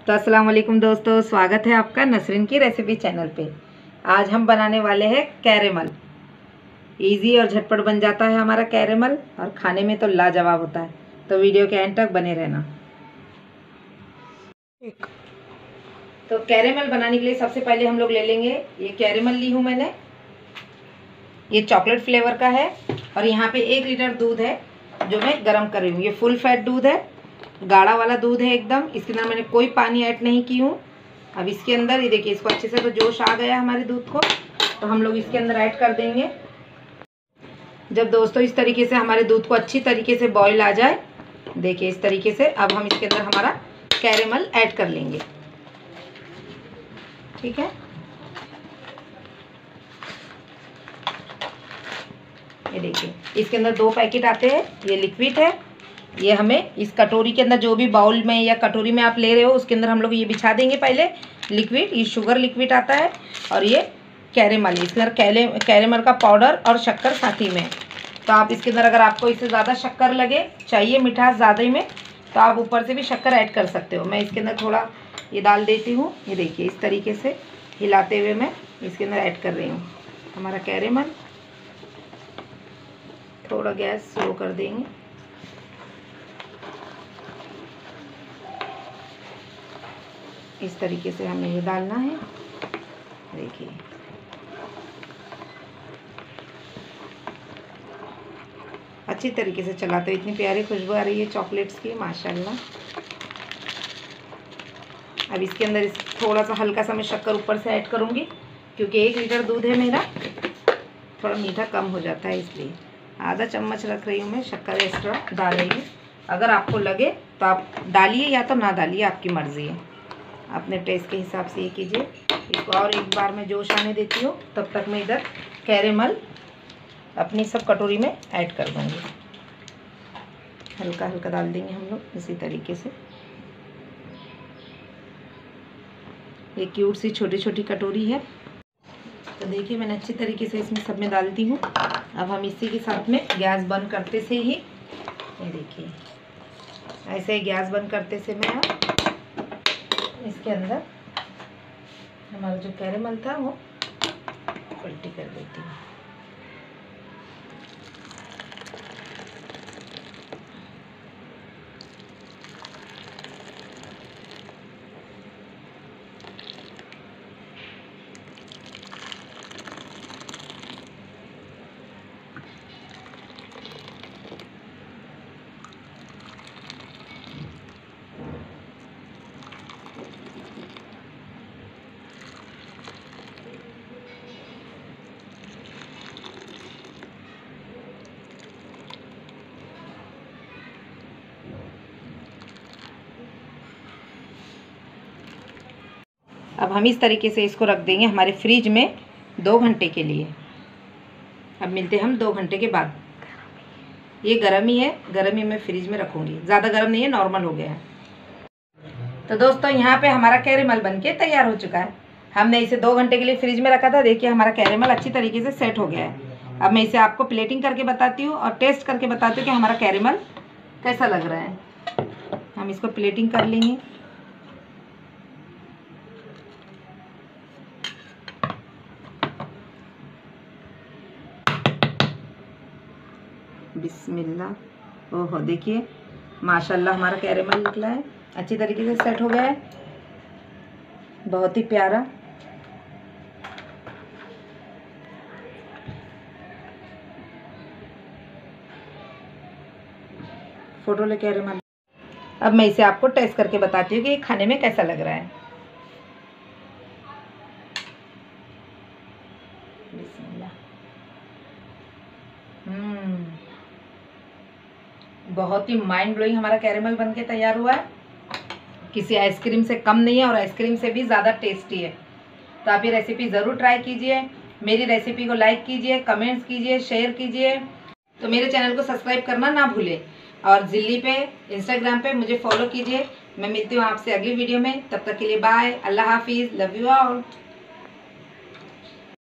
तो अस्सलाम वालेकुम दोस्तों, स्वागत है आपका नसरीन की रेसिपी चैनल पे। आज हम बनाने वाले हैं कैरेमल इजी और झटपट बन जाता है हमारा कैरेमल और खाने में तो लाजवाब होता है। तो वीडियो के एंड तक बने रहना। तो कैरेमल बनाने के लिए सबसे पहले हम लोग ले लेंगे। ये कैरेमल ली हूँ मैंने। ये चॉकलेट फ्लेवर का है और यहाँ पे एक लीटर दूध है जो मैं गर्म कर रही हूँ। ये फुल फैट दूध है। गाढ़ा वाला दूध है एकदम। इसके अंदर मैंने कोई पानी ऐड नहीं की हूँ। अब इसके अंदर, ये देखिए, इसको अच्छे से तो जोश आ गया हमारे दूध को। तो हम लोग इसके अंदर ऐड कर देंगे। जब दोस्तों, इस तरीके से हमारे दूध को अच्छी तरीके से बॉईल आ जाए, देखिए, इस तरीके से अब हम इसके अंदर हमारा कैरेमल ऐड कर लेंगे। ठीक है? ये देखिए, इसके अंदर दो पैकेट आते हैं। ये लिक्विड है। ये हमें इस कटोरी के अंदर जो भी बाउल में या कटोरी में आप ले रहे हो, उसके अंदर हम लोग ये बिछा देंगे पहले। लिक्विड ये शुगर लिक्विड आता है और ये कैरेमल इसके अंदर कैले कैरेमल का पाउडर और शक्कर साथ ही में। तो आप इसके अंदर अगर आपको इससे ज़्यादा शक्कर लगे, चाहिए मिठास ज़्यादा ही में तो आप ऊपर से भी शक्कर ऐड कर सकते हो। मैं इसके अंदर थोड़ा ये डाल देती हूँ। ये देखिए, इस तरीके से हिलाते हुए मैं इसके अंदर ऐड कर रही हूँ। हमारा कैरेमल थोड़ा गैस स्लो कर देंगे। इस तरीके से हमें ये डालना है। देखिए। अच्छी तरीके से चलाते हो इतनी प्यारी खुशबू आ रही है चॉकलेट्स की, माशाल्लाह। अब इसके अंदर इस थोड़ा सा हल्का सा मैं शक्कर ऊपर से ऐड करूँगी, क्योंकि एक लीटर दूध है मेरा। थोड़ा मीठा कम हो जाता है इसलिए। आधा चम्मच रख रही हूँ मैं शक्कर एक्स्ट्रा डाल रही हूँ अगर आपको लगे तो आप डालिए या तो ना डालिए, आपकी मर्ज़ी है। अपने टेस्ट के हिसाब से ये कीजिए। इसको और एक बार मैं जोश आने देती हूँ, तब तक मैं इधर कैरेमल अपनी सब कटोरी में ऐड कर दूँगी। हल्का हल्का डाल देंगे हम लोग इसी तरीके से। ये क्यूट सी छोटी छोटी कटोरी है। तो देखिए मैंने अच्छी तरीके से इसमें सब में डालती हूँ। अब हम इसी के साथ में गैस बंद करते से ही, ये देखिए, ऐसे ही गैस बंद करते से मैं अब इसके अंदर हमारा जो कैरेमल था वो उल्टी कर देती हूँ। अब हम इस तरीके से इसको रख देंगे हमारे फ्रिज में दो घंटे के लिए। अब मिलते हैं हम दो घंटे के बाद। ये गर्म ही है, गर्म ही मैं फ्रिज में रखूँगी। ज़्यादा गर्म नहीं है, नॉर्मल हो गया है। तो दोस्तों, यहाँ पे हमारा कैरेमल बन के तैयार हो चुका है। हमने इसे दो घंटे के लिए फ्रिज में रखा था। देखिए, हमारा कैरेमल अच्छी तरीके से सेट हो गया है। अब मैं इसे आपको प्लेटिंग करके बताती हूँ और टेस्ट करके बताती हूँ कि हमारा कैरेमल कैसा लग रहा है। हम इसको प्लेटिंग कर लेंगे। बिस्मिल्लाह ओहो, देखिए, माशाल्लाह हमारा कैरेमल निकला है। अच्छी तरीके से सेट हो गया है। बहुत ही प्यारा। फ़ोटो ले कैरेमल अब मैं इसे आपको टेस्ट करके बताती हूँ कि खाने में कैसा लग रहा है। बहुत ही माइंड ब्लोइंग हमारा कैरेमल बन के तैयार हुआ है। किसी आइसक्रीम से कम नहीं है और आइसक्रीम से भी ज़्यादा टेस्टी है। तो आप ये रेसिपी ज़रूर ट्राई कीजिए। मेरी रेसिपी को लाइक कीजिए कमेंट्स कीजिए शेयर कीजिए। तो मेरे चैनल को सब्सक्राइब करना ना भूलें। और जिल्ली पे इंस्टाग्राम पे मुझे फॉलो कीजिए। मैं मिलती हूँ आपसे अगली वीडियो में। तब तक के लिए बाय अल्लाह हाफिज़। Love you out